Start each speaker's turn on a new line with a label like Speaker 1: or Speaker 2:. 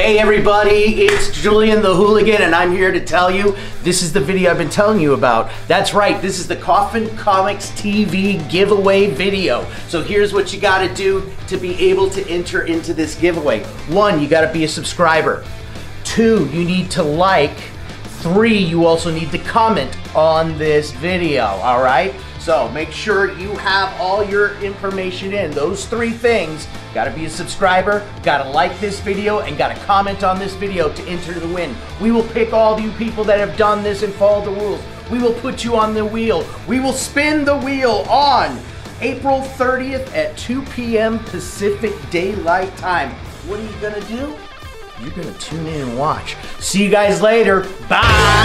Speaker 1: Hey everybody, it's Julian the Hooligan and I'm here to tell you this is the video I've been telling you about. That's right, this is the Coffin Comics TV giveaway video. So here's what you gotta do to be able to enter into this giveaway. One, you gotta be a subscriber. Two, you need to like. Three, you also need to comment on this video, all right? So make sure you have all your information in. Those three things, gotta be a subscriber, gotta like this video, and gotta comment on this video to enter the win. We will pick all of you people that have done this and followed the rules. We will put you on the wheel. We will spin the wheel on April 30th at 2 p.m. Pacific Daylight Time. What are you gonna do? You're gonna tune in and watch. See you guys later. Bye.